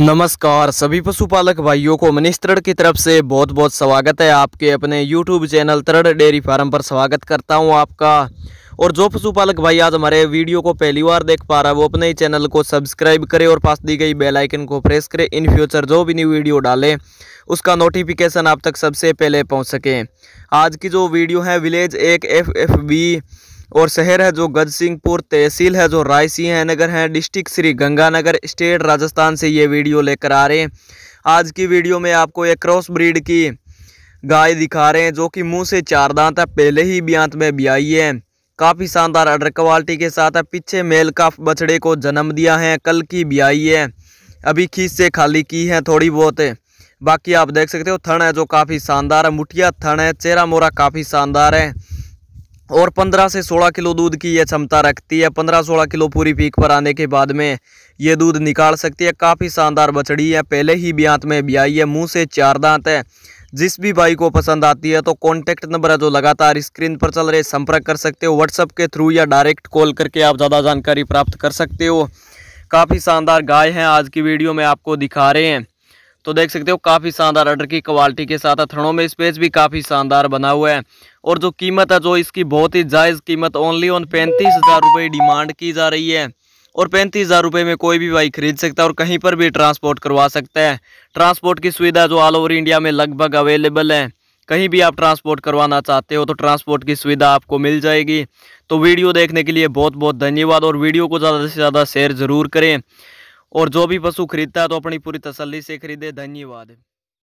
नमस्कार, सभी पशुपालक भाइयों को मनीष तरण की तरफ़ से बहुत बहुत स्वागत है आपके अपने YouTube channel Taran dairy farm पर स्वागत करता हूँ आपका। और जो पशुपालक भाई आज हमारे वीडियो को पहली बार देख पा रहा है, वो अपने ही चैनल को सब्सक्राइब करे और पास दी गई बेल आइकन को प्रेस करे। इन फ्यूचर जो भी न्यू वीडियो डालें, उसका नोटिफिकेशन आप तक सबसे पहले पहुँच सके। आज की जो वीडियो है विलेज एक एफ़ एफ़ बी और शहर है जो गजसिंहपुर, तहसील है जो रायसिंह नगर है, डिस्ट्रिक्ट श्री गंगानगर स्टेट राजस्थान से ये वीडियो लेकर आ रहे हैं। आज की वीडियो में आपको एक क्रॉस ब्रीड की गाय दिखा रहे हैं, जो कि मुँह से चार दांत है, पहले ही ब्यांत में ब्याई है। काफ़ी शानदार अडर क्वालिटी के साथ है, पीछे मेल का बछड़े को जन्म दिया है, कल की ब्याई है। अभी खींच से खाली की है थोड़ी बहुत। बाकी आप देख सकते हो थन है जो काफ़ी शानदार है, मुठिया थन है, चेहरा मोरा काफ़ी शानदार है। और 15 से 16 किलो दूध की यह क्षमता रखती है। 15-16 किलो पूरी पीक पर आने के बाद में ये दूध निकाल सकती है। काफ़ी शानदार बछड़ी है। पहले ही ब्यांत में ब्याई है। मुँह से चार दांत है। जिस भी भाई को पसंद आती है तो कॉन्टैक्ट नंबर है जो लगातार स्क्रीन पर चल रहे। संपर्क कर सकते हो। व्हाट्सअप के थ्रू या डायरेक्ट कॉल करके आप ज़्यादा जानकारी प्राप्त कर सकते हो। काफ़ी शानदार गाय हैं। आज की वीडियो में आपको दिखा रहे हैं। तो देख सकते हो, काफ़ी शानदार अडर की क्वालिटी के साथ थनों में स्पेस भी काफ़ी शानदार बना हुआ है। और जो कीमत है, जो इसकी बहुत ही जायज़ कीमत ओनली ऑन पैंतीस हज़ार रुपये डिमांड की जा रही है। और पैंतीस हज़ार रुपये में कोई भी बाइक खरीद सकता है और कहीं पर भी ट्रांसपोर्ट करवा सकता है। ट्रांसपोर्ट की सुविधा जो ऑल ओवर इंडिया में लगभग अवेलेबल है। कहीं भी आप ट्रांसपोर्ट करवाना चाहते हो तो ट्रांसपोर्ट की सुविधा आपको मिल जाएगी। तो वीडियो देखने के लिए बहुत बहुत धन्यवाद और वीडियो को ज़्यादा से ज़्यादा शेयर ज़रूर करें। और जो भी पशु खरीदता है तो अपनी पूरी तसल्ली से खरीदे। धन्यवाद।